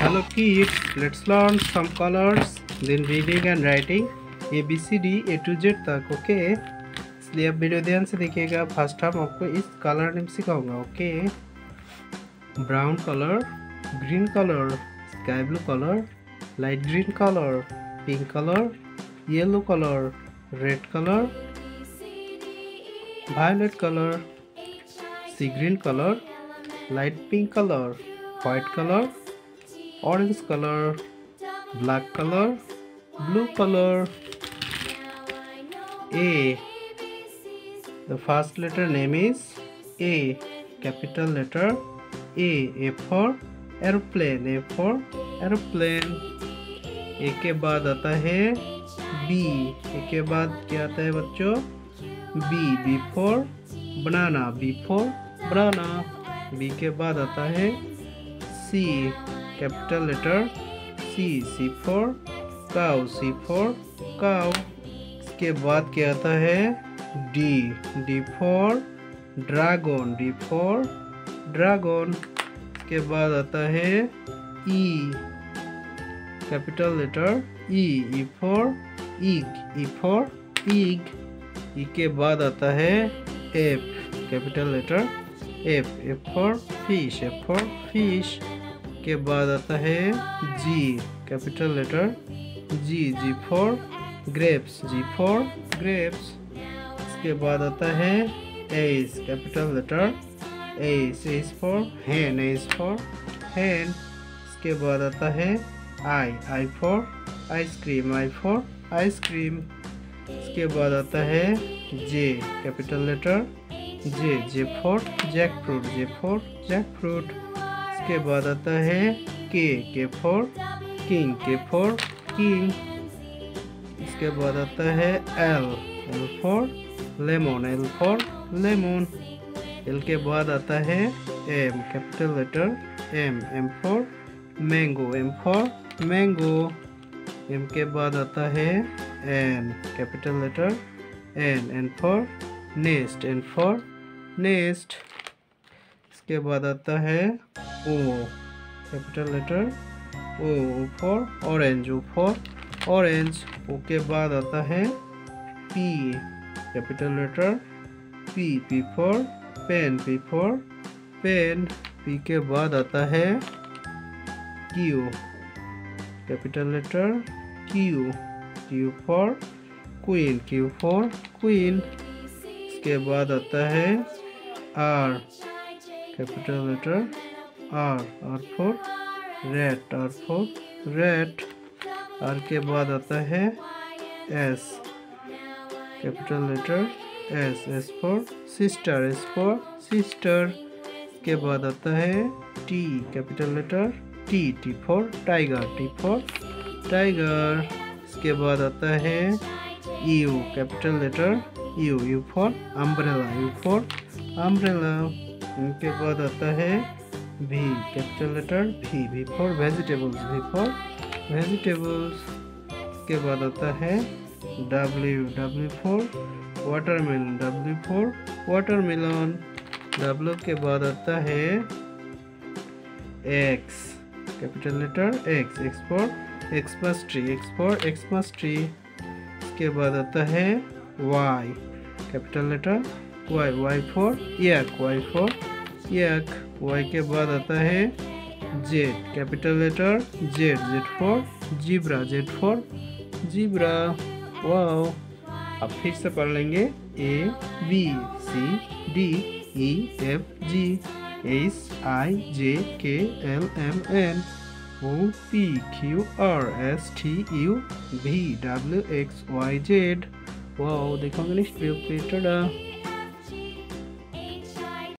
Hello kids, let's learn some colors, then reading and writing A B C D A to Z तक okay इसलिए आप video ध्यान से देखिएगा first हम आपको इस colour name सिखाऊँगा okay brown colour green colour sky blue colour light green colour pink colour yellow colour red colour violet color sea green color light pink color white color orange color black color blue color a the first letter name is a capital letter a a for aeroplane a for aeroplane A के बाद आता है B ए के बाद क्या आता है बच्चों B B for banana B for banana B के बाद आता है C capital letter C C for cow C for cow इसके बाद क्या आता है? D D for dragon D for dragon इसके बाद आता है E capital letter E E for egg E for egg E के बाद आता है F capital letter F F for fish F for fish के बाद आता है G capital letter G G for grapes G for grapes इसके बाद आता है S capital letter S S for hen S for hen इसके बाद आता है I I for ice cream I for ice cream इसके बाद आता है J capital letter J J for jackfruit J for jackfruit इसके बाद आता है K K for king K for king इसके बाद आता है L L for lemon L for lemon L के बाद आता है M capital letter M M for mango M for mango M के बाद आता है N capital letter N N for nest N for nest इसके बाद आता है O capital letter O for orange O for orange O के बाद आता है P capital letter P P for pen P for pen P के बाद आता है Q capital letter Q Q for queen Q for queen इसके बाद आता है R capital letter R R for red R for red R के बाद आता है S capital letter S S for sister S for sister के बाद आता है T capital letter T T for tiger T for tiger इसके बाद आता है U capital letter U U for umbrella U for umbrella इनके बाद आता है V capital letter V V for vegetables V for vegetables के बाद आता है W W for watermelon W for watermelon W के बाद आता है X capital letter X X for Xmas tree X for Xmas tree इसके बाद आता है Y capital letter Y Y, for yak Y, for Y के बाद आता है Z capital letter, Z Z for, zebra, Z zebra, wow. अब फिर से पढ़ लेंगे। A, B, C, D, E, F, G, S, I, J, K, L, M, N O P Q R S T U V W X Y Z. Video पे टाटा